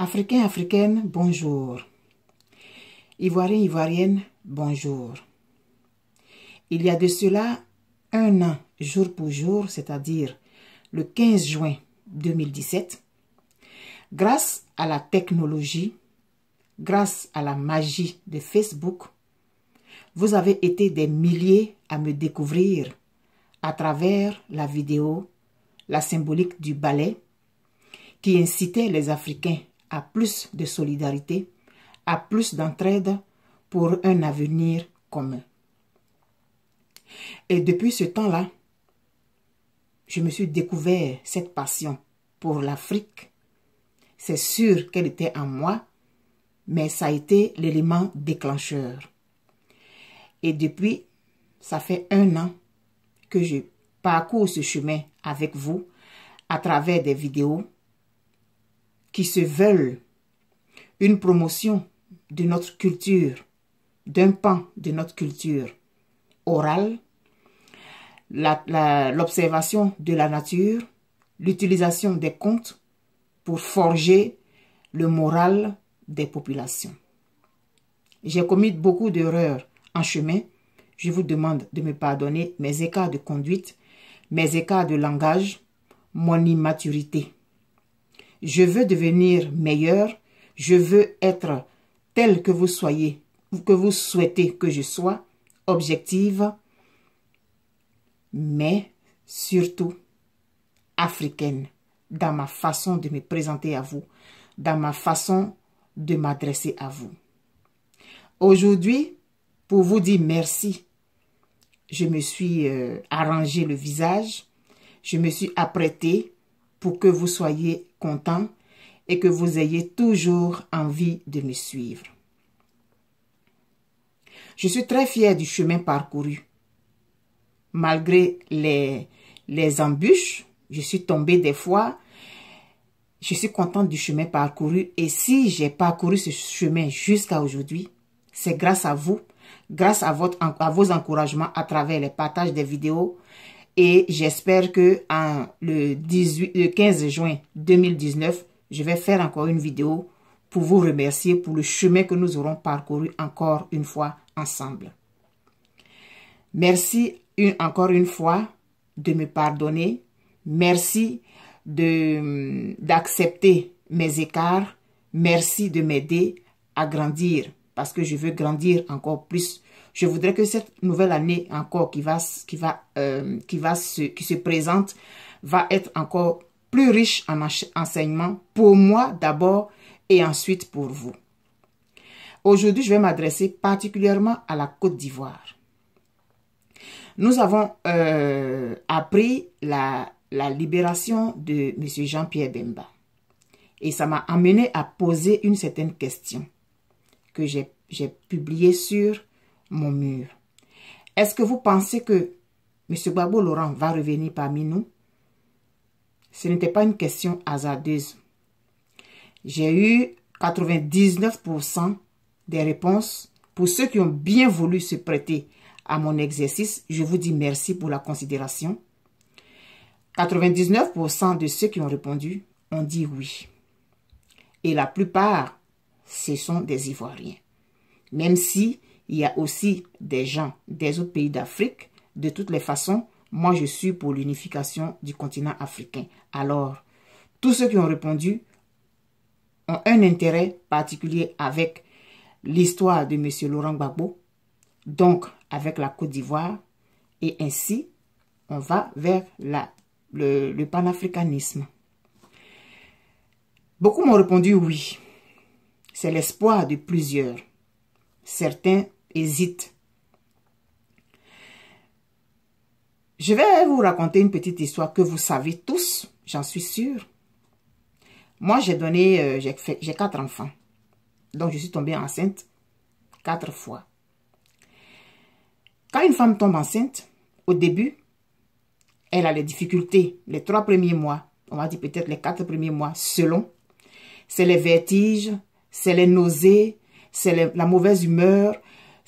Africains, Africaines, bonjour. Ivoiriens, Ivoiriennes, bonjour. Il y a de cela un an, jour pour jour, c'est-à-dire le 15 juin 2017, grâce à la technologie, grâce à la magie de Facebook, vous avez été des milliers à me découvrir à travers la vidéo, la symbolique du ballet, qui incitait les Africains à plus de solidarité, à plus d'entraide pour un avenir commun. Et depuis ce temps-là, je me suis découvert cette passion pour l'Afrique. C'est sûr qu'elle était en moi, mais ça a été l'élément déclencheur. Et depuis, ça fait un an que je parcours ce chemin avec vous à travers des vidéos qui se veulent une promotion de notre culture, d'un pan de notre culture orale, l'observation de la nature, l'utilisation des contes pour forger le moral des populations. J'ai commis beaucoup d'erreurs en chemin. Je vous demande de me pardonner mes écarts de conduite, mes écarts de langage, mon immaturité. Je veux devenir meilleur, je veux être tel que vous soyez, que vous souhaitez que je sois, objective, mais surtout africaine. Dans ma façon de me présenter à vous, dans ma façon de m'adresser à vous. Aujourd'hui, pour vous dire merci, je me suis euh, arrangé le visage, je me suis apprêté pour que vous soyez content et que vous ayez toujours envie de me suivre. Je suis très fier du chemin parcouru. Malgré les, les embûches, je suis tombée des fois. Je suis contente du chemin parcouru. Et si j'ai parcouru ce chemin jusqu'à aujourd'hui, c'est grâce à vous, grâce à, à vos encouragements à travers les partages des vidéos. Et j'espère que le, 18, le 15 juin 2019, je vais faire encore une vidéo pour vous remercier pour le chemin que nous aurons parcouru encore une fois ensemble. Merci encore une fois de me pardonner. Merci d'accepter mes écarts. Merci de m'aider à grandir parce que je veux grandir encore plus. Je voudrais que cette nouvelle année encore euh, qui se présente va être encore plus riche en enseignement pour moi d'abord et ensuite pour vous. Aujourd'hui, je vais m'adresser particulièrement à la Côte d'Ivoire. Nous avons euh, appris la, la libération de M. Jean-Pierre Bemba. Et ça m'a amené à poser une certaine question que j'ai publiée sur mon mur. Est-ce que vous pensez que M. Babo Laurent va revenir parmi nous? Ce n'était pas une question hasardeuse. J'ai eu 99% des réponses. Pour ceux qui ont bien voulu se prêter à mon exercice, je vous dis merci pour la considération. 99% de ceux qui ont répondu ont dit oui. Et la plupart, ce sont des Ivoiriens. Même si il y a aussi des gens des autres pays d'Afrique, de toutes les façons, moi, je suis pour l'unification du continent africain. Alors, tous ceux qui ont répondu ont un intérêt particulier avec l'histoire de M. Laurent Gbagbo, donc avec la Côte d'Ivoire, et ainsi, on va vers le, le panafricanisme. Beaucoup m'ont répondu oui. C'est l'espoir de plusieurs. Certains hésitent Je vais vous raconter une petite histoire que vous savez tous, j'en suis sûre. Moi, j'ai donné, euh, j'ai quatre enfants. Donc, je suis tombée enceinte quatre fois. Quand une femme tombe enceinte, au début, elle a les difficultés. Les trois premiers mois, on va dire peut-être les quatre premiers mois, selon. C'est les vertiges, c'est les nausées, c'est la mauvaise humeur,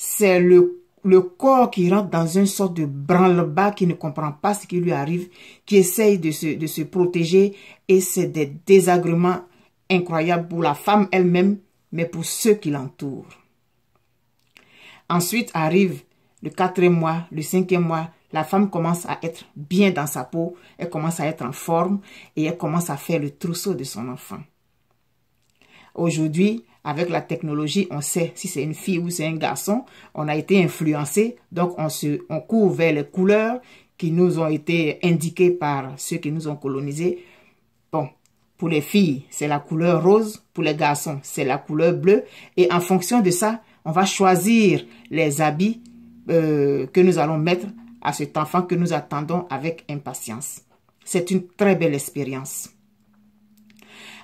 c'est le corps qui rentre dans une sorte de branle-bas, qui ne comprend pas ce qui lui arrive, qui essaye de se, de se protéger, et c'est des désagréments incroyable pour la femme elle-même, mais pour ceux qui l'entourent. Ensuite arrive le quatrième mois, le cinquième mois, la femme commence à être bien dans sa peau, elle commence à être en forme et elle commence à faire le trousseau de son enfant. Aujourd'hui, avec la technologie, on sait si c'est une fille ou c'est un garçon. On a été influencé, donc on, se, on court vers les couleurs qui nous ont été indiquées par ceux qui nous ont colonisés. Bon, pour les filles, c'est la couleur rose. Pour les garçons, c'est la couleur bleue. Et en fonction de ça, on va choisir les habits euh, que nous allons mettre à cet enfant que nous attendons avec impatience. C'est une très belle expérience.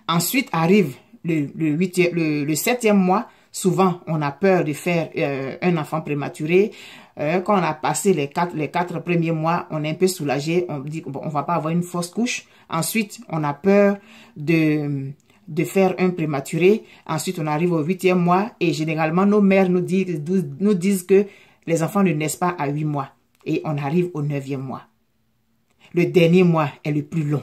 Ensuite arrive le, septième mois. Souvent, on a peur de faire euh, un enfant prématuré. Euh, quand on a passé les quatre, premiers mois, on est un peu soulagé. On dit qu'on on va pas avoir une fausse couche. Ensuite, on a peur de de faire un prématuré. Ensuite, on arrive au huitième mois et généralement, nos mères disent, nous disent que les enfants ne naissent pas à huit mois et on arrive au neuvième mois. Le dernier mois est le plus long.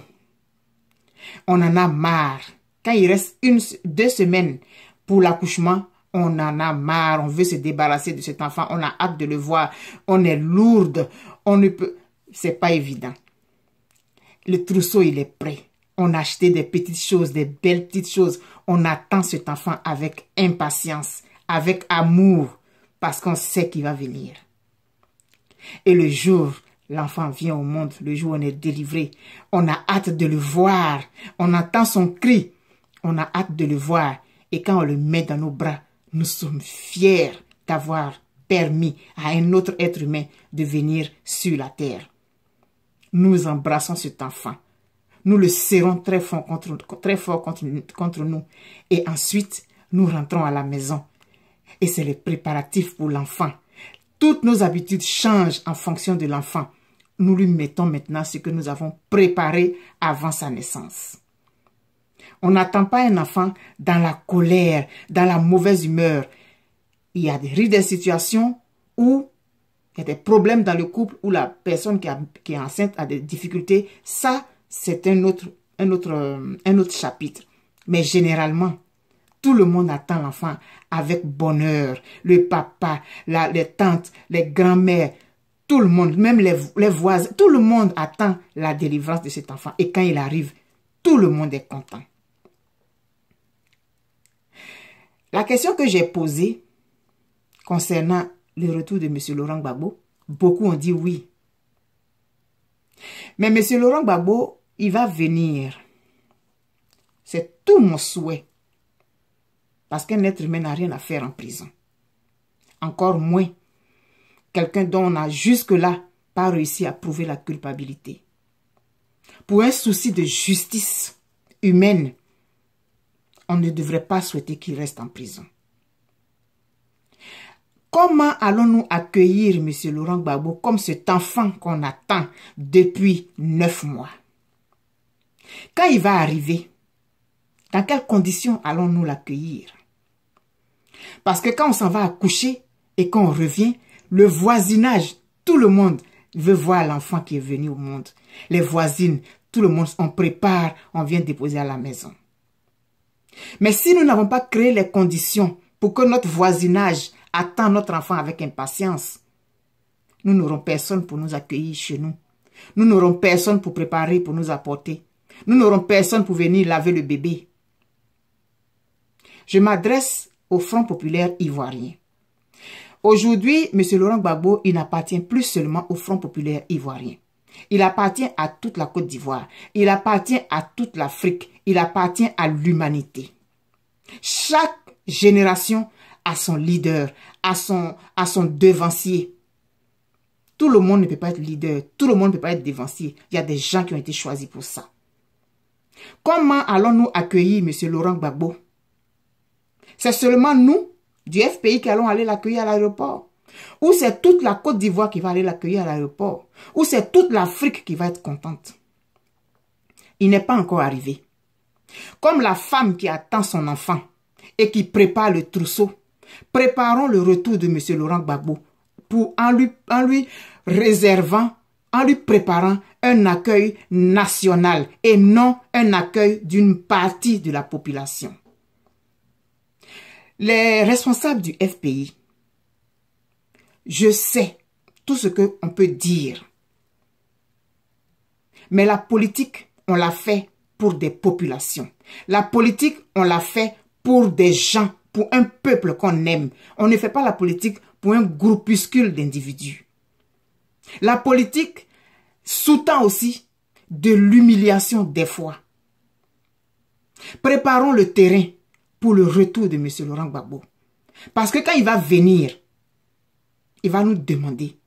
On en a marre. Quand il reste deux semaines pour l'accouchement, on en a marre. On veut se débarrasser de cet enfant. On a hâte de le voir. On est lourde. On ne peut. C'est pas évident. Le trousseau, il est prêt. On a acheté des petites choses, des belles petites choses. On attend cet enfant avec impatience, avec amour, parce qu'on sait qu'il va venir. Et le jour, l'enfant vient au monde, le jour où on est délivré, on a hâte de le voir. On entend son cri. On a hâte de le voir. Et quand on le met dans nos bras, nous sommes fiers d'avoir permis à un autre être humain de venir sur la terre. Nous embrassons cet enfant. Nous le serrons très fort contre, nous. Et ensuite, nous rentrons à la maison. Et c'est le préparatif pour l'enfant. Toutes nos habitudes changent en fonction de l'enfant. Nous lui mettons maintenant ce que nous avons préparé avant sa naissance. On n'attend pas un enfant dans la colère, dans la mauvaise humeur. Il y a des, des situations où il y a des problèmes dans le couple, où la personne qui, qui est enceinte a des difficultés. Ça, c'est un autre, un, autre, un autre chapitre. Mais généralement, tout le monde attend l'enfant avec bonheur. Le papa, la, les tantes, les grands-mères, tout le monde, même les, les voisins, tout le monde attend la délivrance de cet enfant. Et quand il arrive, tout le monde est content. La question que j'ai posée concernant le retour de M. Laurent Gbagbo, beaucoup ont dit oui. Mais M. Laurent Gbagbo, il va venir. C'est tout mon souhait parce qu'un être humain n'a rien à faire en prison. Encore moins quelqu'un dont on n'a jusque-là pas réussi à prouver la culpabilité. Pour un souci de justice humaine, on ne devrait pas souhaiter qu'il reste en prison. Comment allons-nous accueillir M. Laurent Gbagbo comme cet enfant qu'on attend depuis neuf mois? Quand il va arriver, dans quelles conditions allons-nous l'accueillir? Parce que quand on s'en va accoucher et qu'on revient, le voisinage, tout le monde veut voir l'enfant qui est venu au monde. Les voisines, tout le monde, on prépare, on vient déposer à la maison. Mais si nous n'avons pas créé les conditions pour que notre voisinage attend notre enfant avec impatience, nous n'aurons personne pour nous accueillir chez nous. Nous n'aurons personne pour préparer, pour nous apporter. Nous n'aurons personne pour venir laver le bébé. Je m'adresse au Front populaire ivoirien. Aujourd'hui, M. Laurent Gbagbo, il n'appartient plus seulement au Front populaire ivoirien. Il appartient à toute la Côte d'Ivoire. Il appartient à toute l'Afrique. Il appartient à l'humanité. Chaque génération a son leader, a son, devancier. Tout le monde ne peut pas être leader. Tout le monde ne peut pas être devancier. Il y a des gens qui ont été choisis pour ça. Comment allons-nous accueillir M. Laurent Gbagbo? C'est seulement nous, du FPI, qui allons aller l'accueillir à l'aéroport. Ou c'est toute la Côte d'Ivoire qui va aller l'accueillir à l'aéroport. Ou c'est toute l'Afrique qui va être contente. Il n'est pas encore arrivé. Comme la femme qui attend son enfant et qui prépare le trousseau, préparons le retour de M. Laurent Gbagbo en lui réservant, en lui préparant un accueil national et non un accueil d'une partie de la population. Les responsables du FPI, je sais tout ce qu'on peut dire. Mais la politique, on l'a fait pour des populations. La politique, on l'a fait pour des gens, pour un peuple qu'on aime. On ne fait pas la politique pour un groupuscule d'individus. La politique sous-tend aussi de l'humiliation des fois. Préparons le terrain pour le retour de M. Laurent Gbagbo. Parce que quand il va venir, il va nous demander,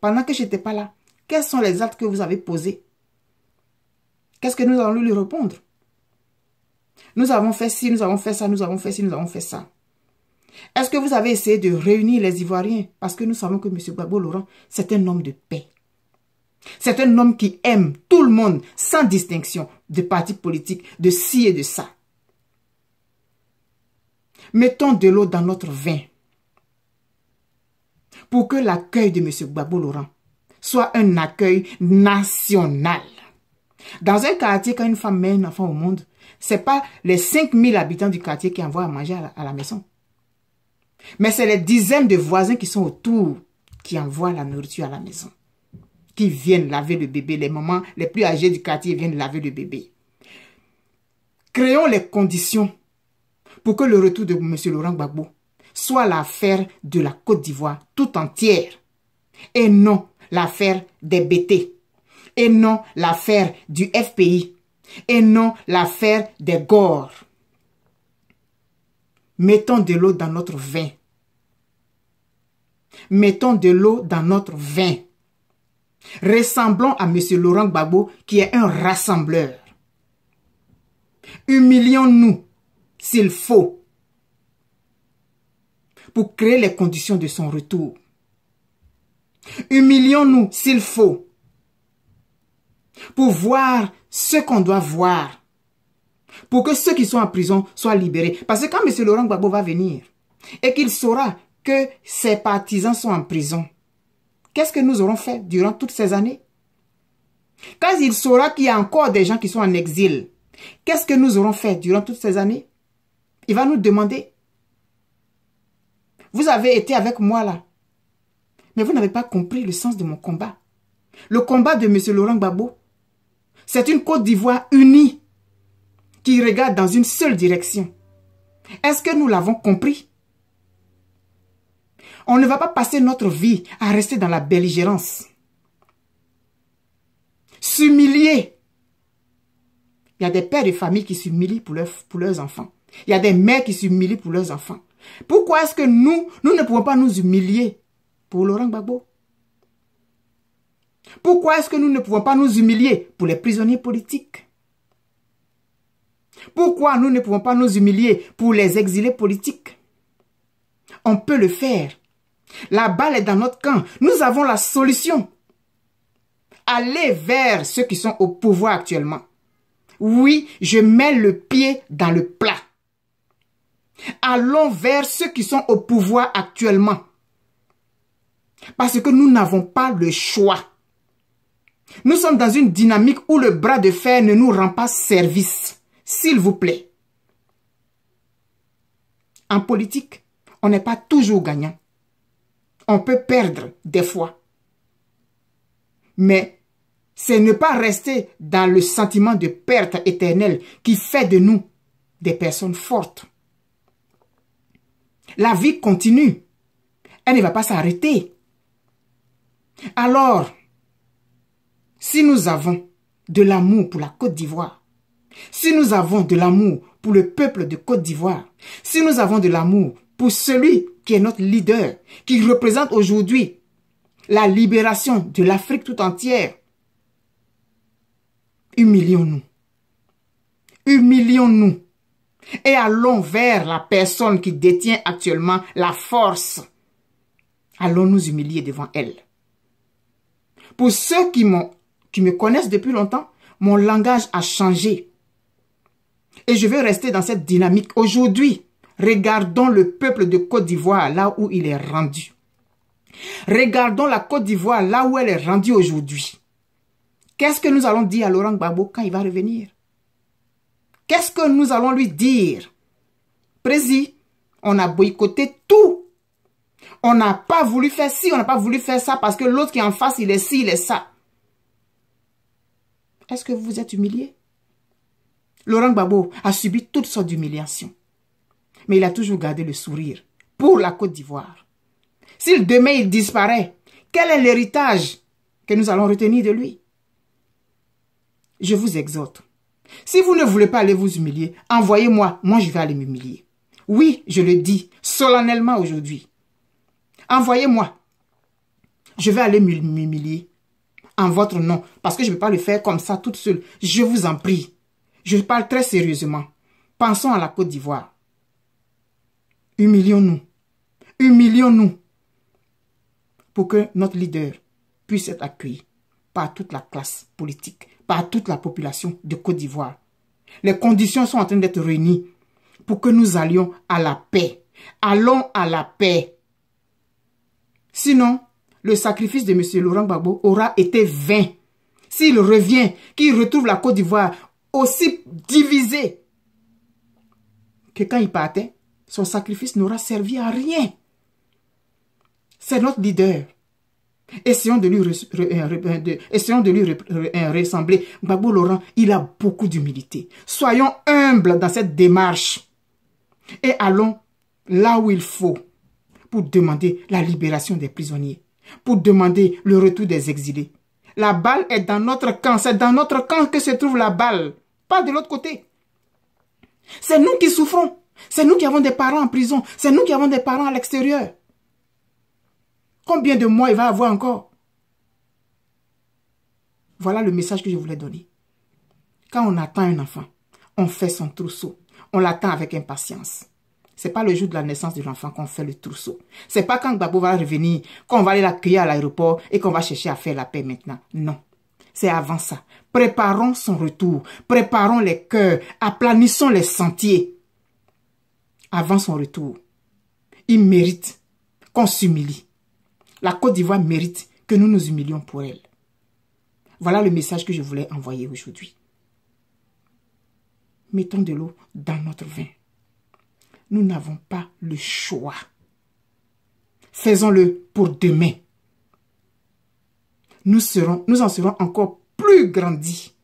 pendant que je n'étais pas là, quels sont les actes que vous avez posés? Qu'est-ce que nous allons lui répondre? Nous avons fait ci, nous avons fait ça, nous avons fait ci, nous avons fait ça. Est-ce que vous avez essayé de réunir les Ivoiriens? Parce que nous savons que M. Gbagbo Laurent, c'est un homme de paix. C'est un homme qui aime tout le monde, sans distinction de parti politique, de ci et de ça. Mettons de l'eau dans notre vin pour que l'accueil de M. Gbagbo Laurent soit un accueil national. Dans un quartier, quand une femme met un enfant au monde, ce n'est pas les 5000 habitants du quartier qui envoient à manger à la maison. Mais c'est les dizaines de voisins qui sont autour qui envoient la nourriture à la maison. Qui viennent laver le bébé. Les mamans les plus âgés du quartier viennent laver le bébé. Créons les conditions pour que le retour de M. Laurent Gbagbo soit l'affaire de la Côte d'Ivoire tout entière et non l'affaire des BT et non l'affaire du FPI et non l'affaire des Gores. Mettons de l'eau dans notre vin. Mettons de l'eau dans notre vin. Ressemblons à M. Laurent Gbagbo qui est un rassembleur. Humilions-nous s'il faut pour créer les conditions de son retour. Humilions-nous s'il faut pour voir ce qu'on doit voir pour que ceux qui sont en prison soient libérés. Parce que quand M. Laurent Gbagbo va venir et qu'il saura que ses partisans sont en prison, qu'est-ce que nous aurons fait durant toutes ces années? Quand il saura qu'il y a encore des gens qui sont en exil, qu'est-ce que nous aurons fait durant toutes ces années? Il va nous demander, vous avez été avec moi là, mais vous n'avez pas compris le sens de mon combat. Le combat de M. Laurent Gbagbo, c'est une Côte d'Ivoire unie qui regarde dans une seule direction. Est-ce que nous l'avons compris? On ne va pas passer notre vie à rester dans la belligérance. S'humilier. Il y a des pères de famille qui s'humilient pour, pour leurs enfants. Il y a des mères qui s'humilient pour leurs enfants. Pourquoi est-ce que nous, nous ne pouvons pas nous humilier pour Laurent Gbagbo? Pourquoi est-ce que nous ne pouvons pas nous humilier pour les prisonniers politiques? Pourquoi nous ne pouvons pas nous humilier pour les exilés politiques? On peut le faire. La balle est dans notre camp. Nous avons la solution. Allez vers ceux qui sont au pouvoir actuellement. Oui, je mets le pied dans le plat. Allons vers ceux qui sont au pouvoir actuellement. Parce que nous n'avons pas le choix. Nous sommes dans une dynamique où le bras de fer ne nous rend pas service. S'il vous plaît. En politique, on n'est pas toujours gagnant. On peut perdre des fois. Mais c'est ne pas rester dans le sentiment de perte éternelle qui fait de nous des personnes fortes. La vie continue. Elle ne va pas s'arrêter. Alors, si nous avons de l'amour pour la Côte d'Ivoire, si nous avons de l'amour pour le peuple de Côte d'Ivoire, si nous avons de l'amour pour celui qui est notre leader, qui représente aujourd'hui la libération de l'Afrique tout entière, humilions-nous. Humilions-nous. Et allons vers la personne qui détient actuellement la force. Allons nous humilier devant elle. Pour ceux qui, qui me connaissent depuis longtemps, mon langage a changé. Et je vais rester dans cette dynamique. Aujourd'hui, regardons le peuple de Côte d'Ivoire là où il est rendu. Regardons la Côte d'Ivoire là où elle est rendue aujourd'hui. Qu'est-ce que nous allons dire à Laurent Gbagbo quand il va revenir? Qu'est-ce que nous allons lui dire? Président, on a boycotté tout. On n'a pas voulu faire ci, on n'a pas voulu faire ça parce que l'autre qui est en face, il est ci, il est ça. Est-ce que vous vous êtes humilié? Laurent Gbagbo a subi toutes sortes d'humiliations. Mais il a toujours gardé le sourire pour la Côte d'Ivoire. S'il demain il disparaît, quel est l'héritage que nous allons retenir de lui? Je vous exhorte. Si vous ne voulez pas aller vous humilier, envoyez-moi, moi je vais aller m'humilier. Oui, je le dis solennellement aujourd'hui. Envoyez-moi. Je vais aller m'humilier en votre nom parce que je ne peux pas le faire comme ça toute seule. Je vous en prie. Je parle très sérieusement. Pensons à la Côte d'Ivoire. Humilions-nous. Humilions-nous pour que notre leader puisse être accueilli par toute la classe politique, toute la population de Côte d'Ivoire. Les conditions sont en train d'être réunies pour que nous allions à la paix. Allons à la paix. Sinon, le sacrifice de M. Laurent Gbagbo aura été vain. S'il revient, qu'il retrouve la Côte d'Ivoire aussi divisée que quand il partait, son sacrifice n'aura servi à rien. C'est notre leader. Essayons de lui, ressembler. Gbagbo Laurent, il a beaucoup d'humilité. Soyons humbles dans cette démarche. Et allons là où il faut pour demander la libération des prisonniers, pour demander le retour des exilés. La balle est dans notre camp, c'est dans notre camp que se trouve la balle, pas de l'autre côté. C'est nous qui souffrons, c'est nous qui avons des parents en prison, c'est nous qui avons des parents à l'extérieur. Combien de mois il va avoir encore? Voilà le message que je voulais donner. Quand on attend un enfant, on fait son trousseau. On l'attend avec impatience. C'est pas le jour de la naissance de l'enfant qu'on fait le trousseau. C'est pas quand Babo va revenir, qu'on va aller l'accueillir à l'aéroport et qu'on va chercher à faire la paix maintenant. Non. C'est avant ça. Préparons son retour. Préparons les cœurs. Aplanissons les sentiers. Avant son retour. Il mérite qu'on s'humilie. La Côte d'Ivoire mérite que nous nous humilions pour elle. Voilà le message que je voulais envoyer aujourd'hui. Mettons de l'eau dans notre vin. Nous n'avons pas le choix. Faisons-le pour demain. Nous, serons, nous en serons encore plus grandis.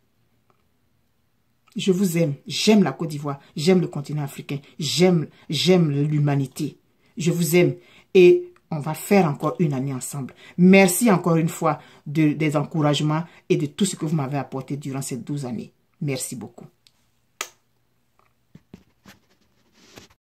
Je vous aime. J'aime la Côte d'Ivoire. J'aime le continent africain. J'aime, j'aime l'humanité. Je vous aime. Et on va faire encore une année ensemble. Merci encore une fois de, des encouragements et de tout ce que vous m'avez apporté durant ces douze années. Merci beaucoup.